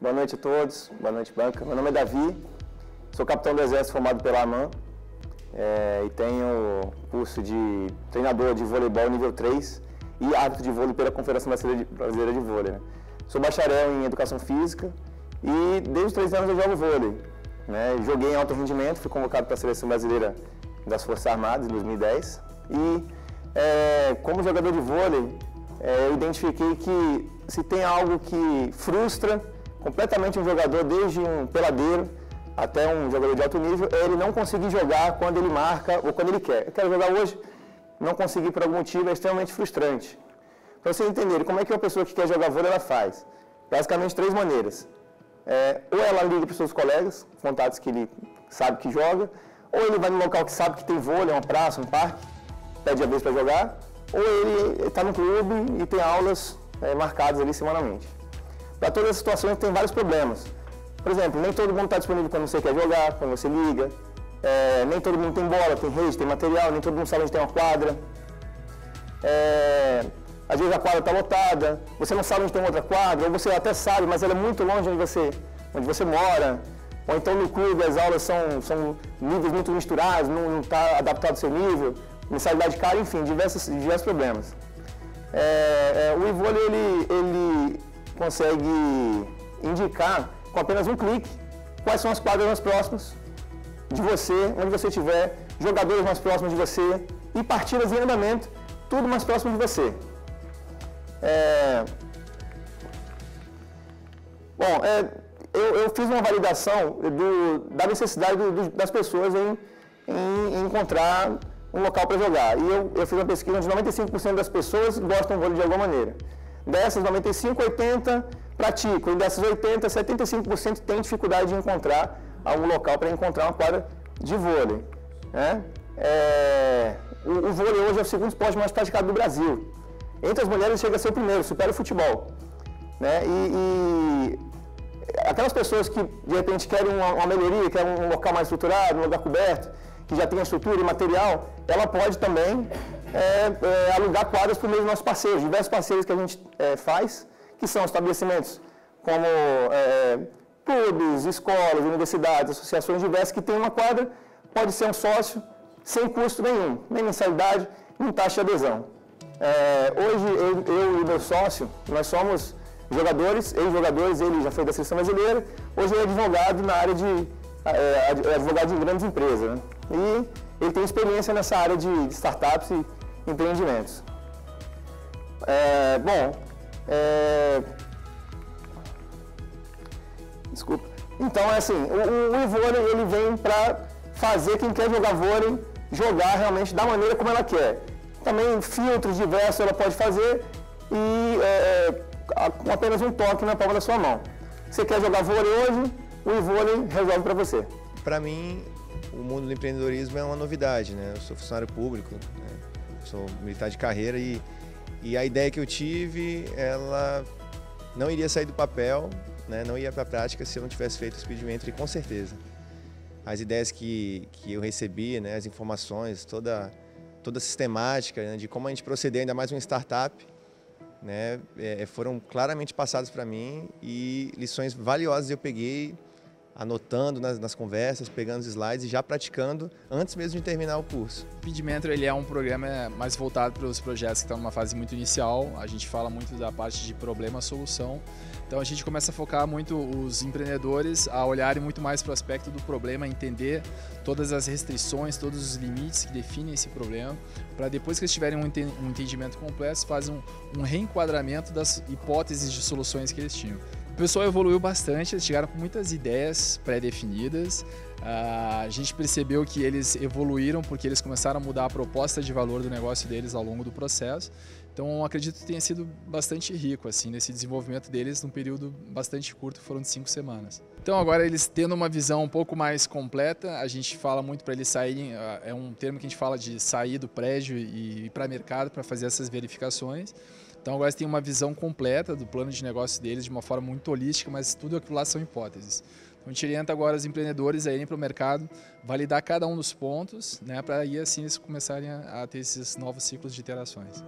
Boa noite a todos, boa noite, banca. Meu nome é Davi, sou capitão do Exército formado pela AMAN é, e tenho curso de treinador de voleibol nível 3 e árbitro de vôlei pela Confederação Brasileira de Vôlei. Né? Sou bacharel em Educação Física e desde os três anos eu jogo vôlei. Né? Joguei em alto rendimento, fui convocado para a Seleção Brasileira das Forças Armadas em 2010 e é, como jogador de vôlei é, eu identifiquei que se tem algo que frustra completamente um jogador, desde um peladeiro até um jogador de alto nível, é ele não conseguir jogar quando ele marca ou quando ele quer. Eu quero jogar hoje, não conseguir por algum motivo é extremamente frustrante. Para vocês entenderem como é que uma pessoa que quer jogar vôlei ela faz. Basicamente três maneiras. É, ou ela liga para os seus colegas, contatos que ele sabe que joga, ou ele vai no local que sabe que tem vôlei, uma praça, um parque, pede a vez para jogar, ou ele está no clube e tem aulas é, marcadas ali semanalmente. Para todas as situações tem vários problemas. Por exemplo, nem todo mundo está disponível quando você quer jogar, quando você liga. É, nem todo mundo tem bola, tem rede, tem material, nem todo mundo sabe onde tem uma quadra. É, às vezes a quadra está lotada, você não sabe onde tem outra quadra, ou você até sabe, mas ela é muito longe onde você, onde você mora. Ou então no clube as aulas são, são níveis muito misturados, não está adaptado ao seu nível, mensalidade cara, enfim, diversos, diversos problemas. É, é, o eVôlei ele, ele consegue indicar com apenas um clique quais são as quadras mais próximas de você, onde você estiver, jogadores mais próximos de você e partidas em andamento, tudo mais próximo de você. É... Bom, é, eu, eu, fiz uma validação do, da necessidade do, do, das pessoas em, em, em encontrar um local para jogar. E eu, eu fiz uma pesquisa onde 95% das pessoas gostam do vôlei de alguma maneira. Dessas 95, 80 praticam. E dessas 80, 75% têm dificuldade de encontrar algum local para encontrar uma quadra de vôlei. Né? É, o, o, vôlei hoje é o segundo esporte mais praticado do Brasil. Entre as mulheres chega a ser o primeiro, supera o futebol. Né? E, e aquelas pessoas que de repente querem uma, uma melhoria, querem um local mais estruturado, um lugar coberto, que já tem a estrutura e material, ela pode também é, é, alugar quadras por meio dos nossos parceiros, diversos parceiros que a gente é, faz, que são estabelecimentos como é, clubes, escolas, universidades, associações diversas que têm uma quadra, pode ser um sócio sem custo nenhum, nem mensalidade, nem taxa de adesão. É, hoje eu, eu, e meu sócio, nós somos jogadores, ex-jogadores, ele já foi da seleção brasileira, hoje ele é advogado na área de é advogado de grandes empresas. Né? E ele tem experiência nessa área de startups e empreendimentos. É, bom, é... desculpa. Então, é assim, o, o vôlei ele vem para fazer quem quer jogar vôlei jogar realmente da maneira como ela quer. Também filtros diversos ela pode fazer e é, é com apenas um toque na palma da sua mão. Você quer jogar vôlei hoje? O vôlei resolve para você. Para mim, o mundo do empreendedorismo é uma novidade, né? Eu sou funcionário público, né? sou militar de carreira e, e a ideia que eu tive, ela não iria sair do papel, né? não ia para a prática se eu não tivesse feito o Speed Mentoring, com certeza. As ideias que, que eu recebi, né? as informações, toda, toda a sistemática né? de como a gente proceder, ainda mais uma startup, né? É, foram claramente passadas para mim e lições valiosas eu peguei anotando nas, nas, conversas, pegando os slides e já praticando antes mesmo de terminar o curso. O Speed ele é um programa mais voltado para os projetos que estão numa fase muito inicial. A gente fala muito da parte de problema-solução. Então a gente começa a focar muito os empreendedores a olharem muito mais para o aspecto do problema, entender todas as restrições, todos os limites que definem esse problema, para depois que eles tiverem um entendimento completo, fazer um, um reenquadramento das hipóteses de soluções que eles tinham pessoal evoluiu bastante, eles chegaram com muitas ideias pré-definidas. Uh, a gente percebeu que eles evoluíram porque eles começaram a mudar a proposta de valor do negócio deles ao longo do processo. Então, acredito que tenha sido bastante rico assim nesse desenvolvimento deles num período bastante curto, foram de cinco semanas. Então, agora eles tendo uma visão um pouco mais completa, a gente fala muito para eles saírem, uh, é um termo que a gente fala de sair do prédio e ir para o mercado para fazer essas verificações. Então agora você tem uma visão completa do plano de negócio deles de uma forma muito holística, mas tudo aquilo lá são hipóteses. Então a gente orienta agora os empreendedores a irem para o mercado, validar cada um dos pontos, né, para aí assim eles começarem a, a ter esses novos ciclos de interações.